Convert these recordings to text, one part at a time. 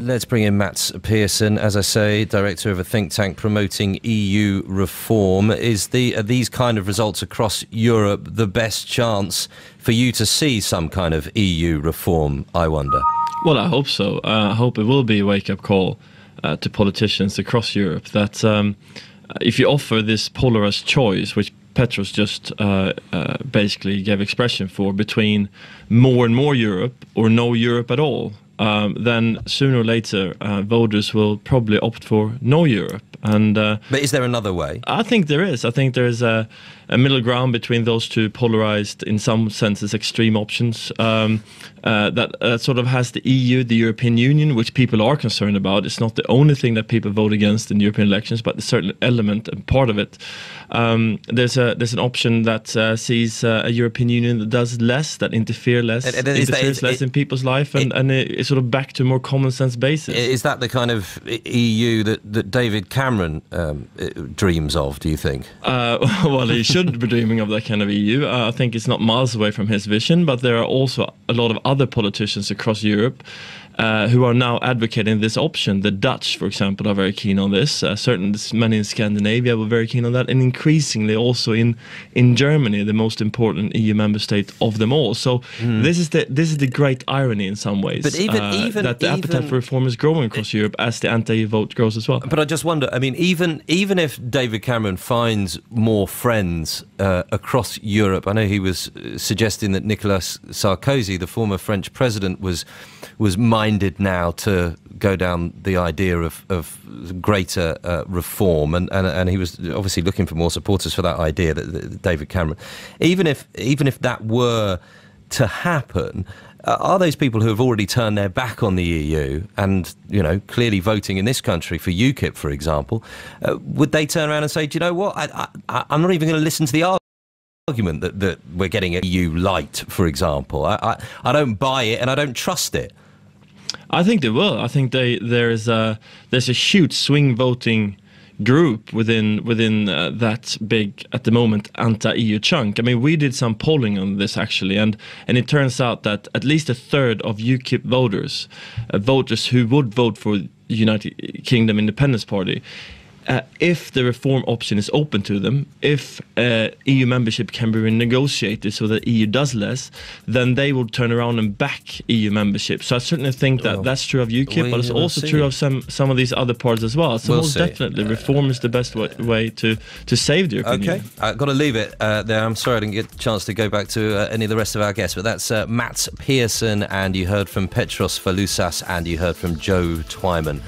Let's bring in Mats Persson, as I say, director of a think tank promoting EU reform. Is the are these kind of results across Europe the best chance for you to see some kind of EU reform? I wonder. Well, I hope so. Uh, I hope it will be a wake up call uh, to politicians across Europe that um, if you offer this polarized choice, which Petros just uh, uh, basically gave expression for between more and more Europe or no Europe at all, um, then sooner or later uh, voters will probably opt for no Europe. And uh, but is there another way? I think there is. I think there is a, a middle ground between those two polarized, in some senses, extreme options. Um, uh, that, that sort of has the EU, the European Union, which people are concerned about. It's not the only thing that people vote against in European elections, but a certain element and part of it. Um, there's a there's an option that uh, sees uh, a European Union that does less, that interfere less, interferes that, less it, in people's life, and, it, and it's sort of back to a more common sense basis. Is that the kind of EU that, that David Cameron um, dreams of? Do you think? Uh, well, he should be dreaming of that kind of EU. Uh, I think it's not miles away from his vision, but there are also a lot of other politicians across Europe uh, who are now advocating this option. The Dutch, for example, are very keen on this. Uh, certainly, many in Scandinavia were very keen on that, and increasingly also in in Germany, the most important EU member state of them all. So mm. this is the this is the great irony in some ways. But even uh, even that the even, appetite for reform is growing across Europe as the anti vote grows as well. But I just wonder. I mean, even even if David Cameron finds more friends uh, across Europe, I know he was uh, suggesting that Nicolas Sarkozy, the former French president, was was minded now to go down the idea of, of greater uh, reform, and, and and he was obviously looking for more supporters for that idea. That, that David Cameron, even if even if that were to happen. Uh, are those people who have already turned their back on the EU and, you know, clearly voting in this country for UKIP, for example, uh, would they turn around and say, do you know what, I, I'm not even going to listen to the argument? argument that, that we're getting a EU light, for example. I, I, I don't buy it and I don't trust it. I think they will. I think they there's a there's a huge swing voting group within within uh, that big at the moment anti-EU chunk. I mean, we did some polling on this actually, and and it turns out that at least a third of UKIP voters, uh, voters who would vote for United Kingdom Independence Party, uh, if the reform option is open to them, if uh, EU membership can be renegotiated so that EU does less, then they will turn around and back EU membership. So I certainly think that well, that's true of UKIP, but it's also see. true of some some of these other parts as well. So we'll most see. definitely, reform is the best way, way, to to save the European Okay, Union. I've got to leave it uh, there. I'm sorry I didn't get a chance to go back to uh, any of the rest of our guests, but that's uh, Mats Persson, and you heard from Petros Fassoulas, and you heard from Joe Twyman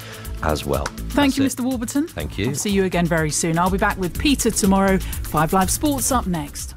as well. Thank That's you, it. Mr. Warburton. Thank you. I'll see you again very soon. I'll be back with Peter tomorrow. Five Live Sports up next.